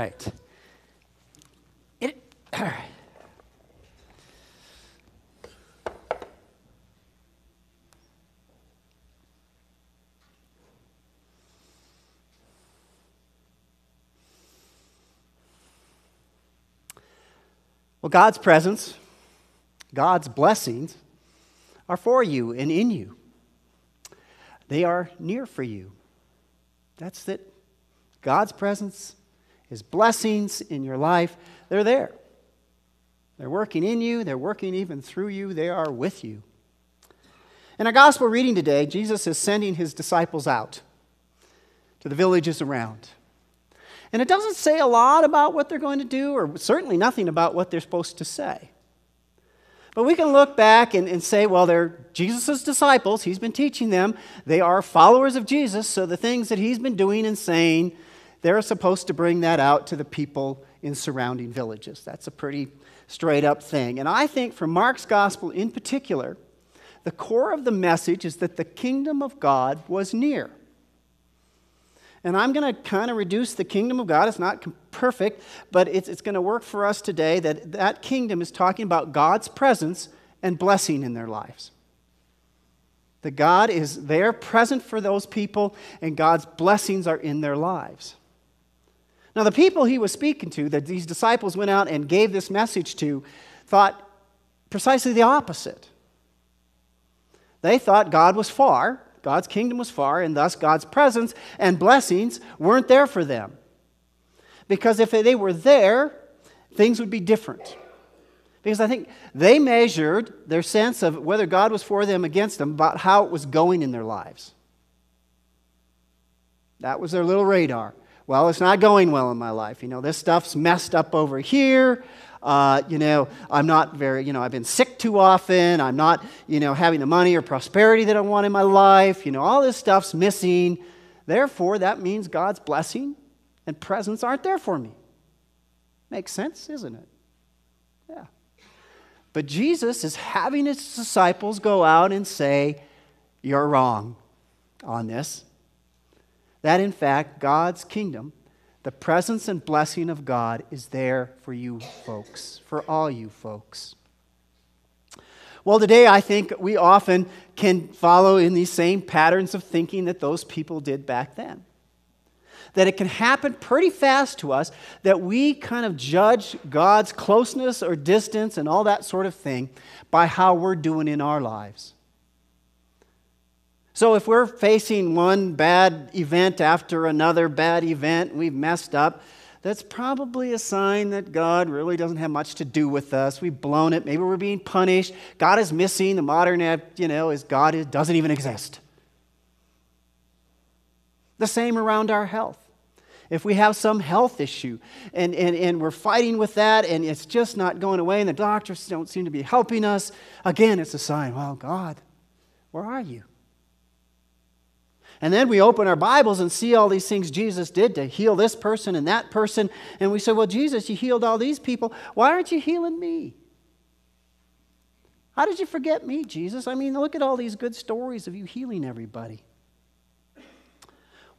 right. It, all right. Well, God's presence, God's blessings are for you and in you. They are near for you. That's it. God's presence, His blessings in your life, they're there. They're working in you, they're working even through you, they are with you. In our gospel reading today, Jesus is sending his disciples out to the villages around. And it doesn't say a lot about what they're going to do, or certainly nothing about what they're supposed to say. But we can look back and, and say, well, they're Jesus' disciples. He's been teaching them. They are followers of Jesus, so the things that he's been doing and saying, they're supposed to bring that out to the people in surrounding villages. That's a pretty straight up thing. And I think for Mark's gospel in particular, the core of the message is that the kingdom of God was near. And I'm going to kind of reduce the kingdom of God. It's not perfect, but it's, it's going to work for us today that that kingdom is talking about God's presence and blessing in their lives. That God is there present for those people, and God's blessings are in their lives. Now, the people he was speaking to, that these disciples went out and gave this message to, thought precisely the opposite. They thought God was far, God's kingdom was far, and thus God's presence and blessings weren't there for them. Because if they were there, things would be different. Because I think they measured their sense of whether God was for them against them about how it was going in their lives. That was their little radar. Well, it's not going well in my life. You know, this stuff's messed up over here. Uh, you know, I'm not very, you know, I've been sick too often. I'm not, you know, having the money or prosperity that I want in my life. You know, all this stuff's missing. Therefore, that means God's blessing and presence aren't there for me. Makes sense, isn't it? Yeah. But Jesus is having his disciples go out and say, You're wrong on this. That, in fact, God's kingdom the presence and blessing of God is there for you folks, for all you folks. Well, today I think we often can follow in these same patterns of thinking that those people did back then. That it can happen pretty fast to us that we kind of judge God's closeness or distance and all that sort of thing by how we're doing in our lives. So if we're facing one bad event after another bad event, we've messed up, that's probably a sign that God really doesn't have much to do with us. We've blown it. Maybe we're being punished. God is missing. The modern, you know, is God doesn't even exist. The same around our health. If we have some health issue and, and, and we're fighting with that and it's just not going away and the doctors don't seem to be helping us, again, it's a sign, well, God, where are you? And then we open our Bibles and see all these things Jesus did to heal this person and that person. And we say, Well, Jesus, you healed all these people. Why aren't you healing me? How did you forget me, Jesus? I mean, look at all these good stories of you healing everybody.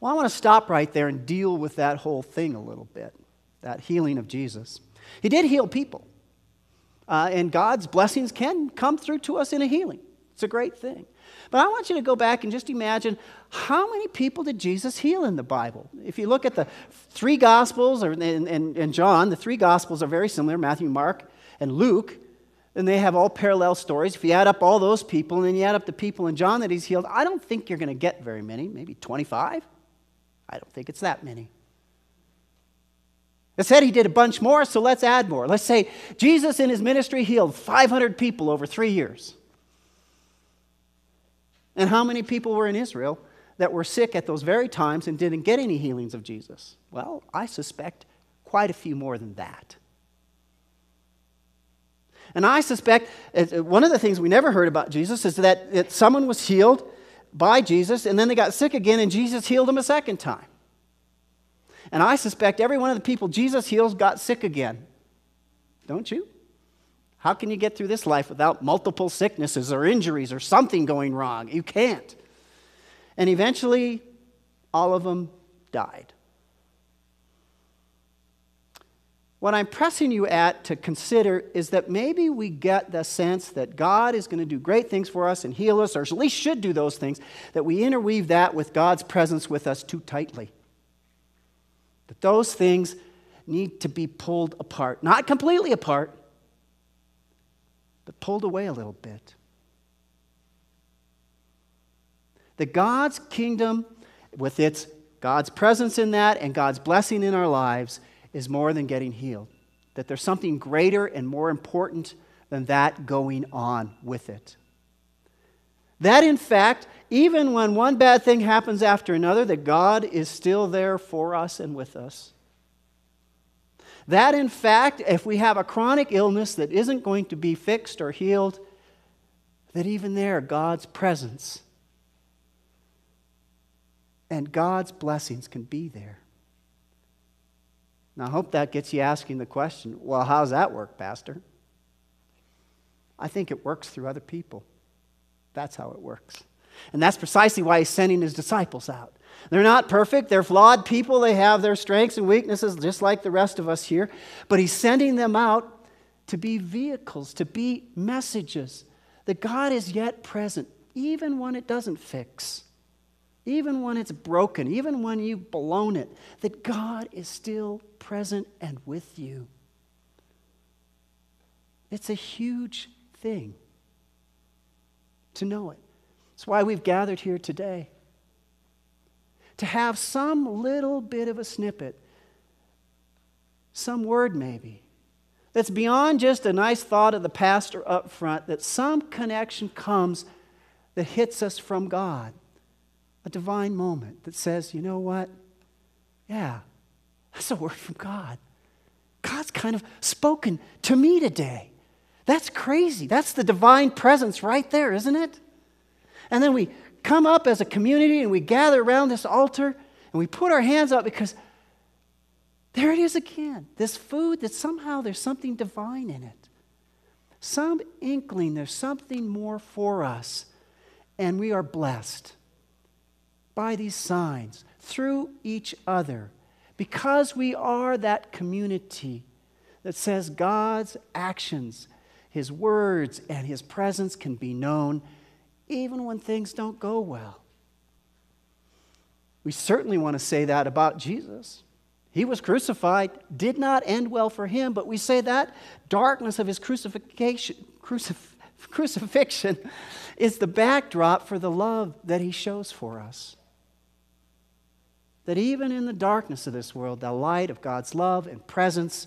Well, I want to stop right there and deal with that whole thing a little bit that healing of Jesus. He did heal people, uh, and God's blessings can come through to us in a healing. It's a great thing. But I want you to go back and just imagine how many people did Jesus heal in the Bible? If you look at the three Gospels, or, and, and, and John, the three Gospels are very similar Matthew, Mark, and Luke. And they have all parallel stories. If you add up all those people and then you add up the people in John that he's healed, I don't think you're going to get very many, maybe 25. I don't think it's that many. It said he did a bunch more, so let's add more. Let's say Jesus in his ministry healed 500 people over three years. And how many people were in Israel that were sick at those very times and didn't get any healings of Jesus? Well, I suspect quite a few more than that. And I suspect one of the things we never heard about Jesus is that, that someone was healed by Jesus and then they got sick again and Jesus healed them a second time. And I suspect every one of the people Jesus heals got sick again. Don't you? How can you get through this life without multiple sicknesses or injuries or something going wrong? You can't. And eventually, all of them died. what I'm pressing you at to consider is that maybe we get the sense that God is going to do great things for us and heal us, or at least should do those things, that we interweave that with God's presence with us too tightly. That those things need to be pulled apart. Not completely apart, but pulled away a little bit. That God's kingdom, with its God's presence in that and God's blessing in our lives, is more than getting healed. That there's something greater and more important than that going on with it. That, in fact, even when one bad thing happens after another, that God is still there for us and with us. That, in fact, if we have a chronic illness that isn't going to be fixed or healed, that even there, God's presence and God's blessings can be there. Now, I hope that gets you asking the question well, how's that work, Pastor? I think it works through other people. That's how it works. And that's precisely why he's sending his disciples out. They're not perfect, they're flawed people, they have their strengths and weaknesses just like the rest of us here. But he's sending them out to be vehicles, to be messages that God is yet present, even when it doesn't fix even when it's broken, even when you've blown it, that God is still present and with you. It's a huge thing to know it. It's why we've gathered here today. To have some little bit of a snippet, some word maybe, that's beyond just a nice thought of the pastor up front, that some connection comes that hits us from God a divine moment that says, you know what? Yeah, that's a word from God. God's kind of spoken to me today. That's crazy. That's the divine presence right there, isn't it? And then we come up as a community and we gather around this altar and we put our hands up because there it is again. This food that somehow there's something divine in it. Some inkling there's something more for us. And we are blessed by these signs through each other because we are that community that says God's actions, His words, and His presence can be known even when things don't go well. We certainly want to say that about Jesus. He was crucified, did not end well for him, but we say that darkness of his crucifixion, crucif- crucifixion is the backdrop for the love that he shows for us that even in the darkness of this world, the light of God's love and presence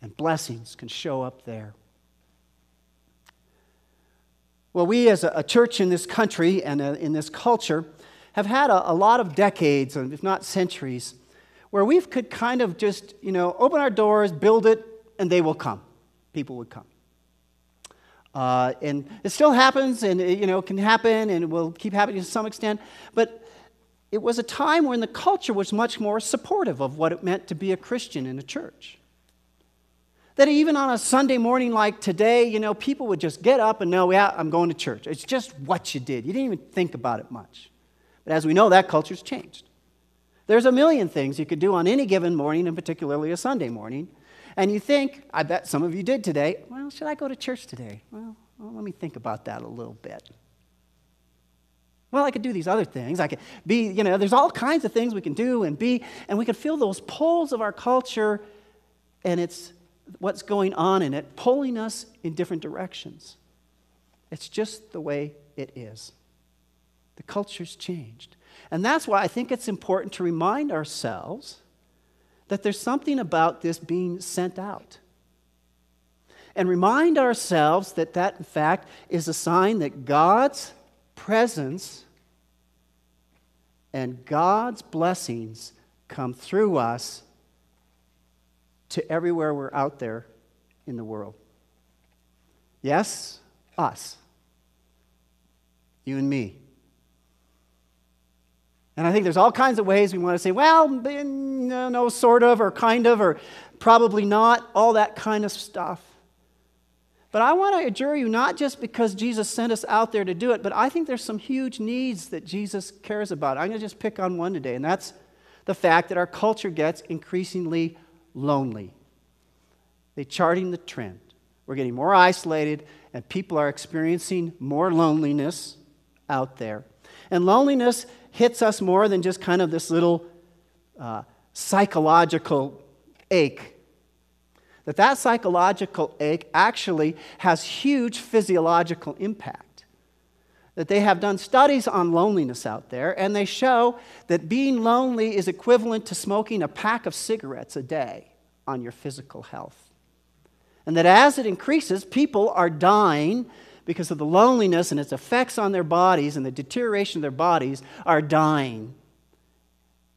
and blessings can show up there. Well, we as a church in this country and uh, in this culture have had a, lot of decades, and if not centuries, where we could kind of just, you know, open our doors, build it, and they will come. People would come. Uh, and it still happens, and it, you know, can happen, and will keep happening to some extent. But it was a time when the culture was much more supportive of what it meant to be a Christian in a church. That even on a Sunday morning like today, you know, people would just get up and know, yeah, I'm going to church. It's just what you did. You didn't even think about it much. But as we know, that culture's changed. There's a million things you could do on any given morning, and particularly a Sunday morning. And you think, I bet some of you did today, well, should I go to church today? Well, well let me think about that a little bit. Well, I could do these other things. I could be, you know, there's all kinds of things we can do and be, and we could feel those pulls of our culture, and it's what's going on in it pulling us in different directions. It's just the way it is. The culture's changed. And that's why I think it's important to remind ourselves that there's something about this being sent out. And remind ourselves that that, in fact, is a sign that God's presence and God's blessings come through us to everywhere we're out there in the world. Yes, us. You and me. And I think there's all kinds of ways we want to say, well, no, no, sort of, or kind of, or probably not, all that kind of stuff. But I want to adjure you not just because Jesus sent us out there to do it, but I think there's some huge needs that Jesus cares about. I'm going to just pick on one today, and that's the fact that our culture gets increasingly lonely. They're charting the trend. We're getting more isolated, and people are experiencing more loneliness out there. And loneliness hits us more than just kind of this little uh, psychological ache. That that psychological ache actually has huge physiological impact. That they have done studies on loneliness out there, and they show that being lonely is equivalent to smoking a pack of cigarettes a day on your physical health. And that as it increases, people are dying because of the loneliness and its effects on their bodies and the deterioration of their bodies are dying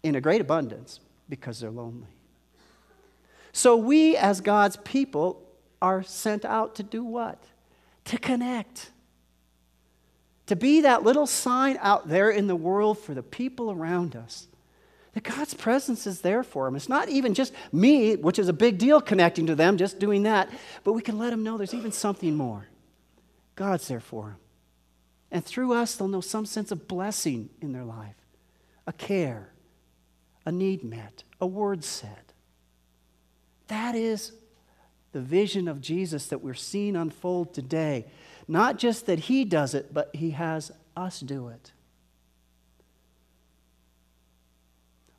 in a great abundance because they're lonely. So we, as God's people, are sent out to do what? To connect. To be that little sign out there in the world for the people around us. That God's presence is there for them. It's not even just me, which is a big deal connecting to them, just doing that, but we can let them know there's even something more. God's there for them. And through us, they'll know some sense of blessing in their life, a care, a need met, a word said. That is the vision of Jesus that we're seeing unfold today. Not just that He does it, but He has us do it.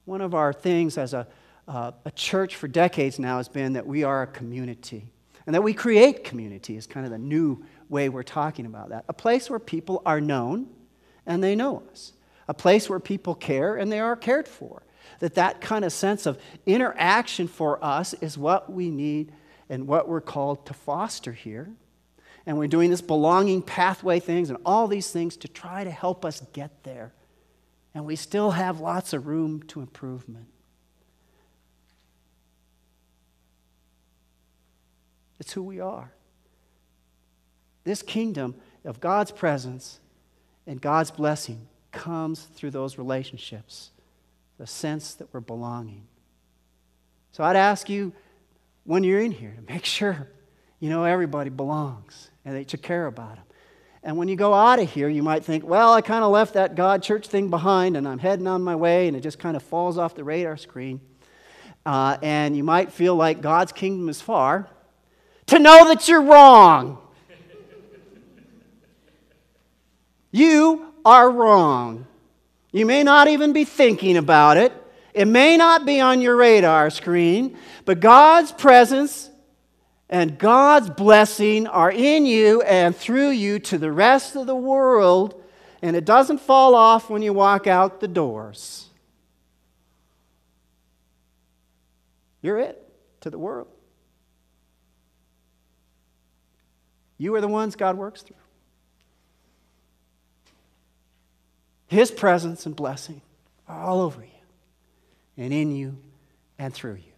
One of our things as a, uh, a church for decades now has been that we are a community and that we create community is kind of the new way we're talking about that. A place where people are known and they know us. A place where people care and they are cared for. That that kind of sense of interaction for us is what we need and what we're called to foster here. And we're doing this belonging pathway things and all these things to try to help us get there. And we still have lots of room to improvement. It's who we are. This kingdom of God's presence and God's blessing comes through those relationships, the sense that we're belonging. So I'd ask you when you're in here to make sure you know everybody belongs and that you care about them. And when you go out of here, you might think, well, I kind of left that God church thing behind and I'm heading on my way, and it just kind of falls off the radar screen. Uh, and you might feel like God's kingdom is far. To know that you're wrong. You are wrong. You may not even be thinking about it. It may not be on your radar screen, but God's presence and God's blessing are in you and through you to the rest of the world, and it doesn't fall off when you walk out the doors. You're it to the world. You are the ones God works through. His presence and blessing are all over you and in you and through you.